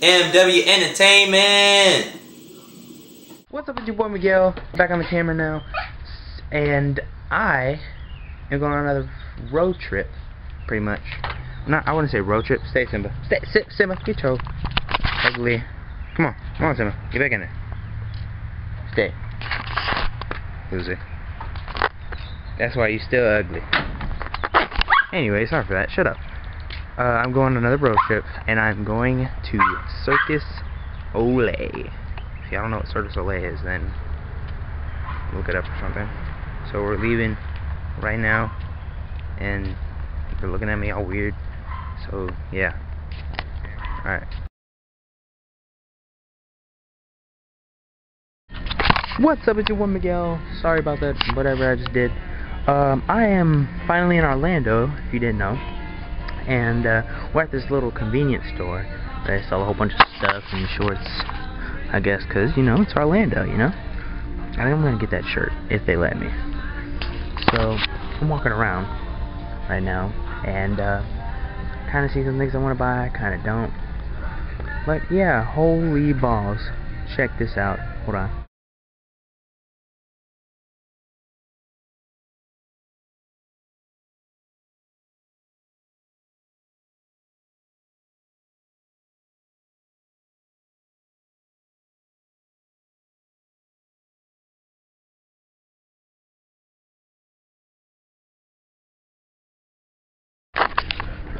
MW Entertainment. What's up, it's your boy Miguel. Back on the camera now, and I am going on another road trip, pretty much. Not, I wouldn't say road trip. Stay, Simba. Stay, sit, Simba. Get your ugly. Come on, come on, Simba. Get back in there. Stay. Loser. That's why you're still ugly. Anyway, sorry for that. Shut up. Uh, I'm going on another road trip, and I'm going to Circus Olay. If y'all don't know what Circus Olay is, then look it up or something. So we're leaving right now, and they're looking at me all weird. So yeah. Alright. What's up, it's your one Miguel. Sorry about that, whatever I just did. Um, I am finally in Orlando, if you didn't know. And uh, we're at this little convenience store. They sell a whole bunch of stuff and shorts, I guess, because, you know, it's Orlando, you know? I think I'm going to get that shirt, if they let me. So, I'm walking around right now, and uh, kind of see some things I want to buy, kind of don't. But, yeah, holy balls. Check this out. Hold on.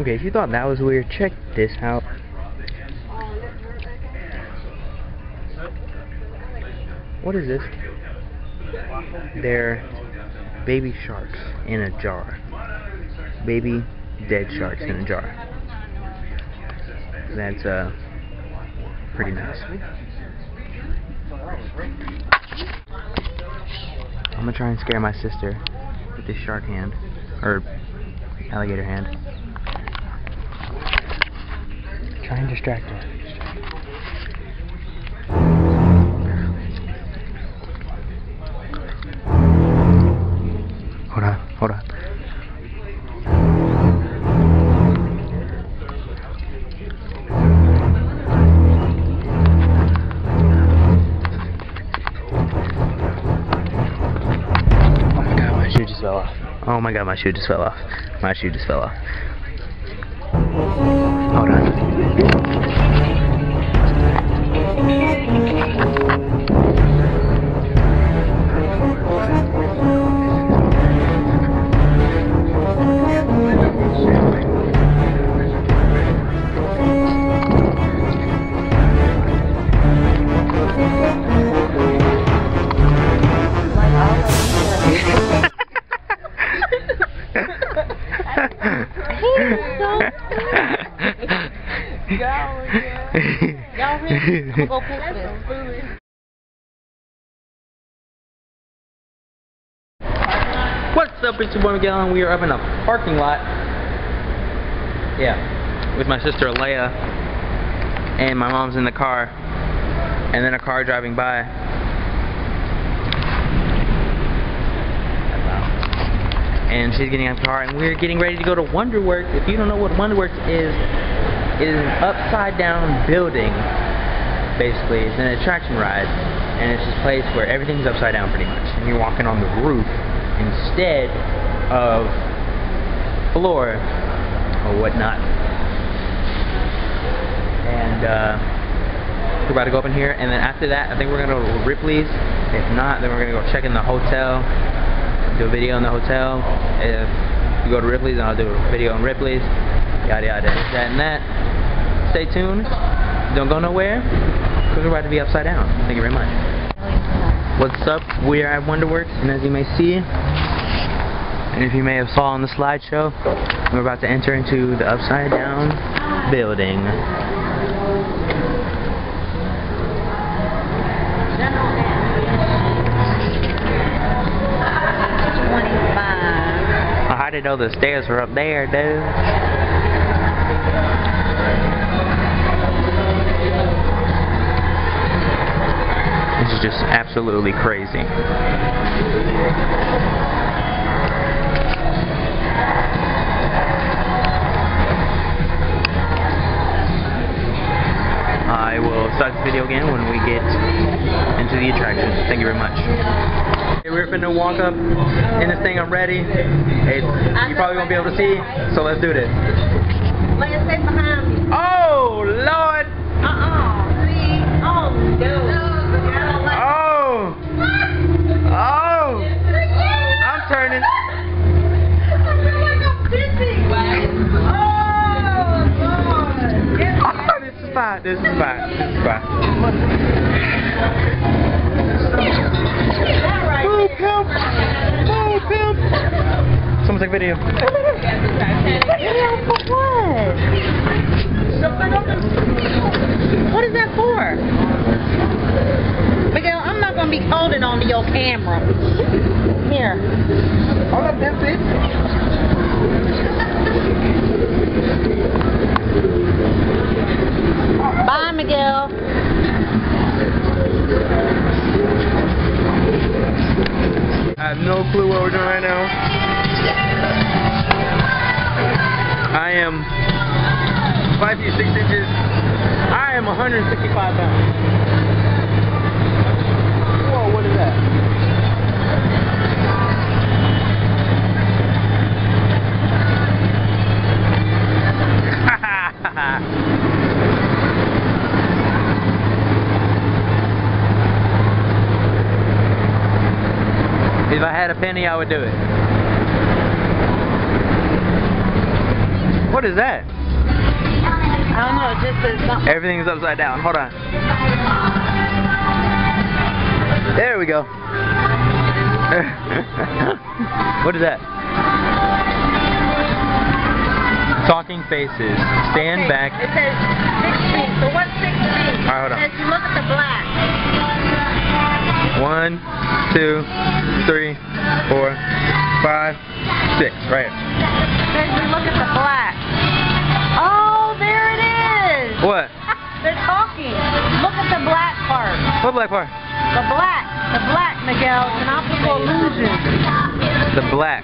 Okay, if you thought that was weird, check this out. What is this? They're baby sharks in a jar. Baby dead sharks in a jar. That's uh pretty nice. I'm gonna try and scare my sister with this shark hand or alligator hand. Try and distract her. Hold on, hold on. Oh my god, my shoe just fell off. Oh my god, my shoe just fell off. My shoe just fell off. Hold on. Y'all What's up, it's your boy Miguel, and we are up in a parking lot. Yeah, with my sister Alea, and my mom's in the car, and then a car driving by. And she's getting out of the car, and we're getting ready to go to Wonderworks. If you don't know what Wonderworks is, it is an upside down building, basically. It's an attraction ride, and it's this place where everything's upside down pretty much, and you're walking on the roof instead of floor or whatnot. And uh, we're about to go up in here, and then after that, I think we're gonna go to Ripley's. If not, then we're gonna go check in the hotel, do a video in the hotel. If we go to Ripley's, then I'll do a video on Ripley's. Yada yada, that and that. Stay tuned. Don't go nowhere, because we're about to be upside down. Thank you very much. What's up? We are at Wonderworks, and as you may see, and if you may have saw on the slideshow, we're about to enter into the upside down building. I didn't know the stairs were up there, dude. This is just absolutely crazy. I will start the video again when we get into the attraction. Thank you very much. Hey, we're finna walk up in this thing. I'm ready. It's, you probably won't be able to see, so let's do this. Like I said behind me. Oh, Lord! Uh-uh. See? Oh, no. This is fine. This is fine. This is fine. Move, pimp! Move, pimp! Someone take video. What is that for? Miguel, I'm not going to be holding onto your camera. Here. Hold up, that's Bye, Miguel. I have no clue what we're doing right now. I am 5 feet 6 inches. I am 165 pounds. Penny, I would do it. What is that? I don't know, it just says something. Everything's upside down. Hold on. There we go. what is that? Talking faces. Stand Okay, back. It says six feet. So what's six feet? All right, hold on. It says look at the black. One, two, three, four, five, six. Right. here. It look at the black. Oh, there it is. What? They're talking. Look at the black part. What black part? The black. The black, Miguel. It's an optical illusion. The black.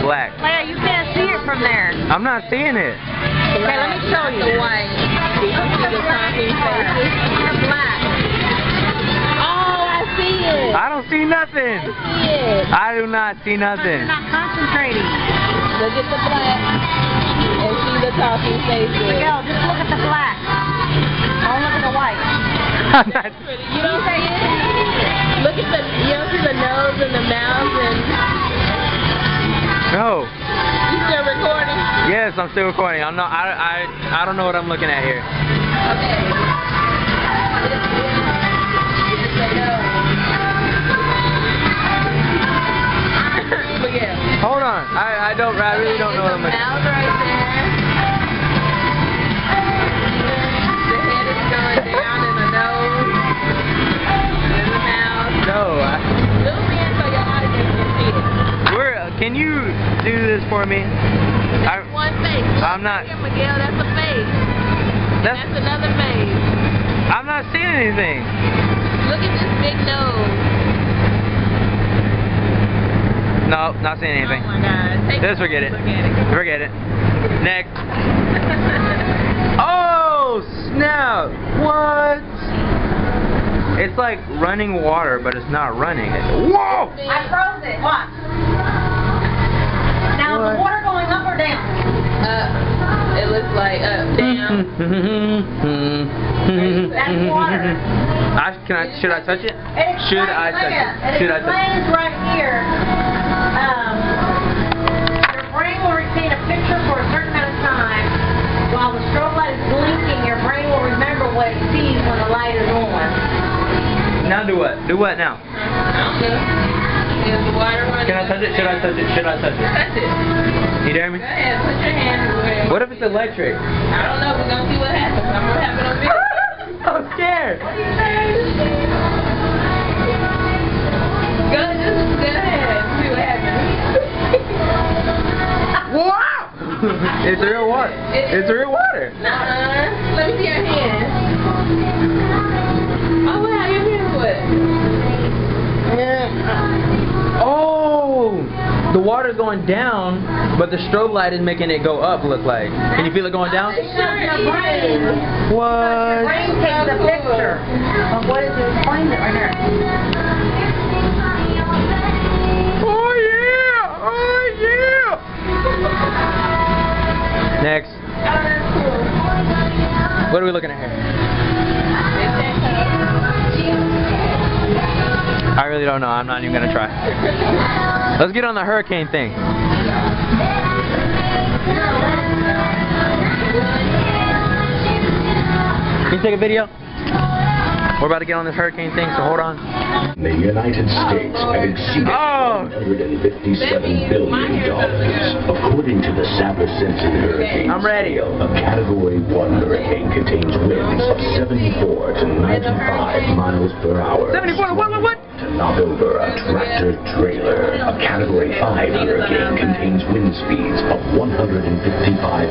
Black. Leia, you can't see it from there. I'm not seeing it. Okay, let me show you. The white. Did you see the talking faces? They're black. I see it. I don't see nothing. see it. I do not see You're nothing. not concentrating. Look at the black and see the talking faces. Miguel, just look at the black. Don't look at the white. I'm not- You don't see it? Look at the, you don't see the nose and the mouth and no. you still recording? Yes, I'm still recording. I'm not. I. I. I don't know what I'm looking at here. Miguel. Hold on. I. I don't. I really don't know what I'm The looking. mouth right there. The head is going down and the nose. And the mouth. No. Zoom in so your audience can see it. we're. Uh, can you do this for me? I, One face. I'm not- Here, Miguel, that's a face. that's. That's another face. I'm not seeing anything. Look at this big nose. No, not seeing anything. Oh my God. Take Just forget it. Look at it. Forget it. Next. Oh snap! What? It's like running water, but it's not running. Whoa! I froze it. Watch. Now, is the water going up or down? Up. It looks like up, down. That's water. I, can I? Should I touch it? It Should explains- I touch look it? at Should I touch it? explains right here. Um, Now do what? Do what now? Is the water running? Can I touch it? Should I touch it? Should I touch it? Touch it. You dare me? Go ahead, put your hand where. What if it's electric? I don't know. We're gonna see what happens. I'm gonna have it on video. I'm scared. Go ahead, just go ahead. See what happens. Wow! it's real water. It's real water. Uh-uh. Let me see your hand. The water's going down, but the strobe light is making it go up. Look like. Can you feel it going down? Sure Your brain, is. your What? brain takes a picture of what is explain it right there. Oh yeah! Oh yeah! Next. What are we looking at here? I really don't know. I'm not even gonna try. Let's get on the hurricane thing. Can you take a video? We're about to get on this hurricane thing, so hold on. The United States had exceeded Oh. $157 billion. According to the Saffir-Simpson hurricane I'm ready. scale, a Category 1 hurricane contains winds of 74 to 95 miles per hour. 74, what, what, what? To knock over a tractor trailer. A Category 5 hurricane contains wind speeds of 155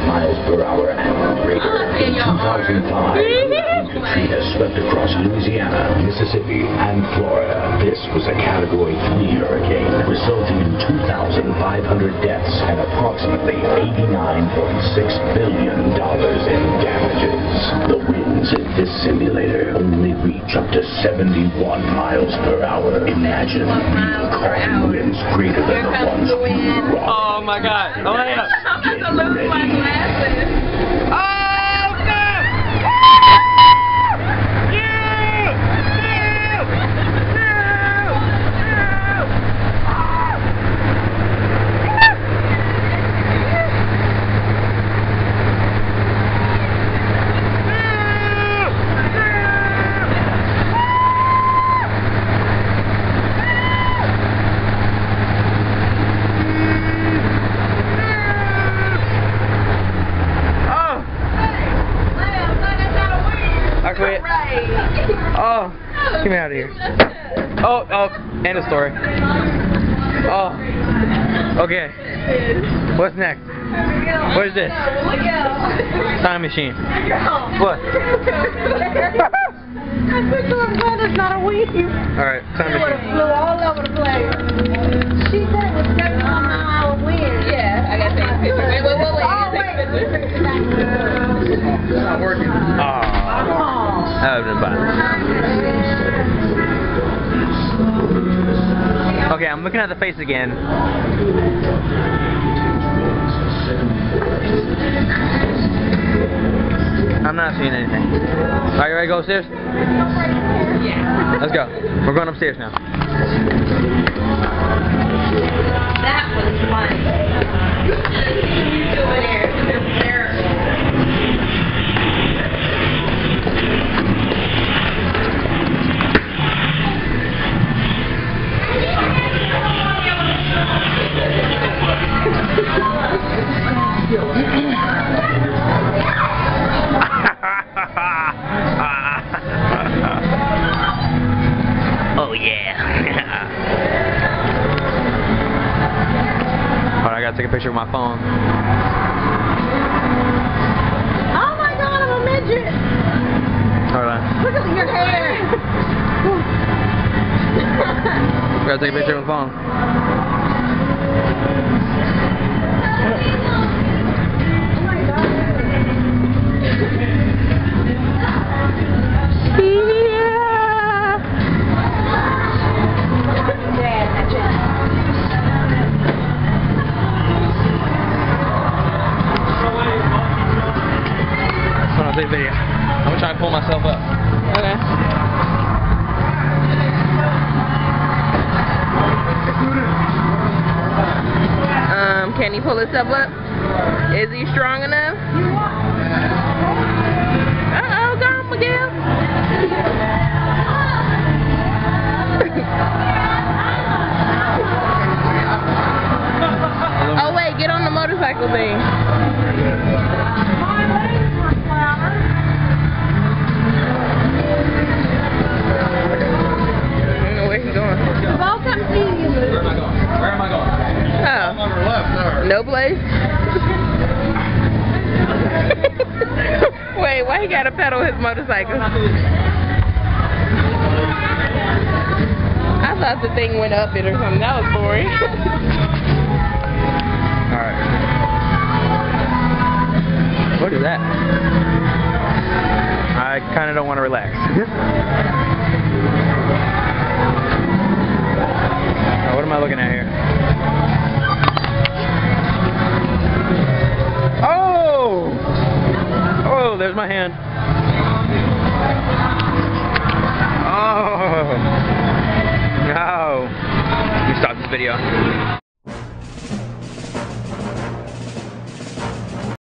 miles per hour and greater. Ah, In 2005, Hurricane Katrina swept across Louisiana, Mississippi, and Florida. This was a Category 3 hurricane, resulting in 2,500 deaths and approximately $89.6 billion in damages. The winds in this simulator only reach up to 71 miles per hour. Imagine real calm winds greater than the ones we rock. Oh my god. Oh my god. I'm about to lose my glasses. Oh, Oh, Oh, oh, end of story. Oh, okay. What's next? What is this? Time machine. What? I think I'm glad it's not a. All right, time It machine. flew all over the place. She said it was 71 mile wind. Yeah, I gotta take a picture. Wait, wait, wait, wait. I Oh, gotta wait. take a picture. It's not working. Oh, Oh. that would have been fun. Okay, I'm looking at the face again. I'm not seeing anything. Are you ready to go upstairs? Yeah. Let's go. We're going upstairs now. That was funny. gotta take a picture with my phone. Hold on, take a video. I'm gonna try and pull myself up. Okay. Can he pull himself up? Is he strong enough? Uh-oh, go on, Miguel. oh, wait, get on the motorcycle thing. Motorcycle? I thought the thing went up it or something. That was boring. Alright. What is that? I kind of don't want to relax. Oh, what am I looking at here? Oh! Oh, there's my hand. Oh! No. Let me stop this video.